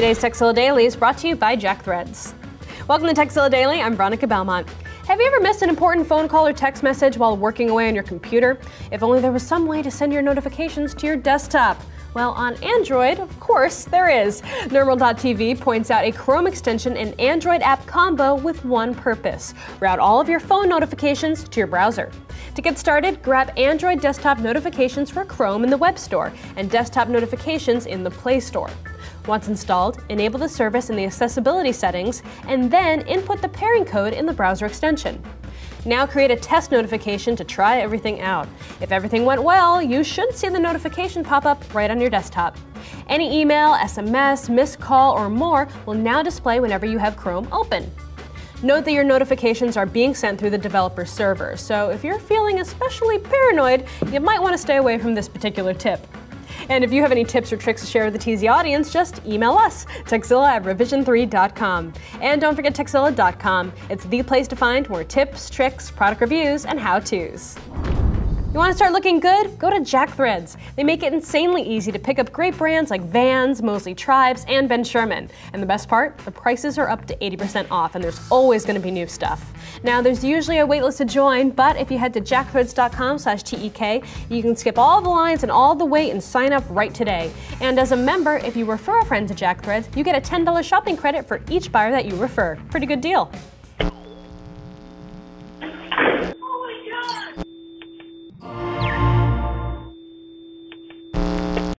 Today's Tekzilla Daily is brought to you by Jack Threads. Welcome to Tekzilla Daily. I'm Veronica Belmont. Have you ever missed an important phone call or text message while working away on your computer? If only there was some way to send your notifications to your desktop. Well, on Android, of course, there is. Nirmal.tv points out a Chrome extension and Android app combo with one purpose route all of your phone notifications to your browser. To get started, grab Android desktop notifications for Chrome in the Web Store and desktop notifications in the Play Store. Once installed, enable the service in the accessibility settings and then input the pairing code in the browser extension. Now create a test notification to try everything out. If everything went well, you should see the notification pop up right on your desktop. Any email, SMS, missed call, or more will now display whenever you have Chrome open. Note that your notifications are being sent through the developer server, so if you're feeling especially paranoid, you might want to stay away from this particular tip. And if you have any tips or tricks to share with the TZ audience, just email us, tekzilla at revision3.com. And don't forget tekzilla.com. It's the place to find more tips, tricks, product reviews, and how-tos. You want to start looking good? Go to Jack Threads. They make it insanely easy to pick up great brands like Vans, Mosley Tribes, and Ben Sherman. And the best part? The prices are up to 80% off, and there's always going to be new stuff. Now, there's usually a waitlist to join, but if you head to jackthreads.com slash TEK, you can skip all the lines and all the wait and sign up right today. And as a member, if you refer a friend to Jack Threads, you get a $10 shopping credit for each buyer that you refer. Pretty good deal.